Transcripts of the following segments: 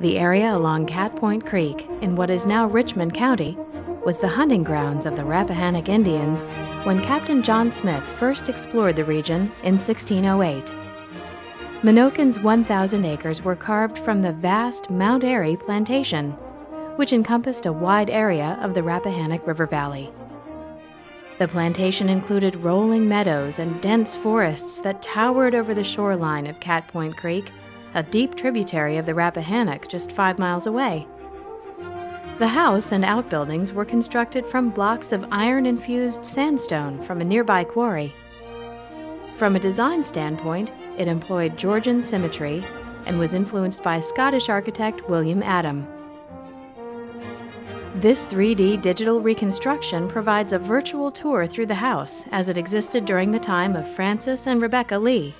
The area along Cat Point Creek, in what is now Richmond County, was the hunting grounds of the Rappahannock Indians when Captain John Smith first explored the region in 1608. Menokin's 1,000 acres were carved from the vast Mount Airy plantation, which encompassed a wide area of the Rappahannock River Valley. The plantation included rolling meadows and dense forests that towered over the shoreline of Cat Point Creek, a deep tributary of the Rappahannock just five miles away. The house and outbuildings were constructed from blocks of iron infused sandstone from a nearby quarry. From a design standpoint, it employed Georgian symmetry and was influenced by Scottish architect William Adam. This 3D digital reconstruction provides a virtual tour through the house as it existed during the time of Francis and Rebecca Lee.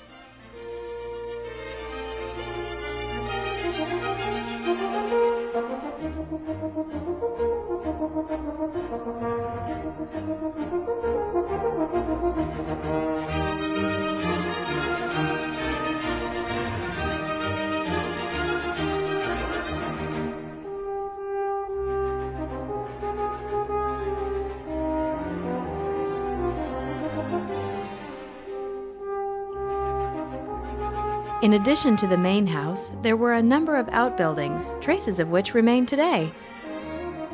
In addition to the main house, there were a number of outbuildings, traces of which remain today.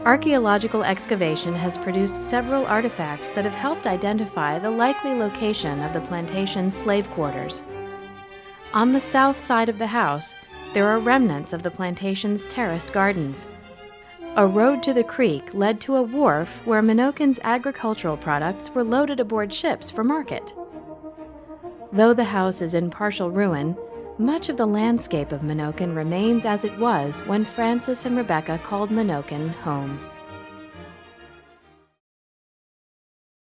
Archaeological excavation has produced several artifacts that have helped identify the likely location of the plantation's slave quarters. On the south side of the house, there are remnants of the plantation's terraced gardens. A road to the creek led to a wharf where Menokin's agricultural products were loaded aboard ships for market. Though the house is in partial ruin, much of the landscape of Menokin remains as it was when Francis and Rebecca called Menokin home.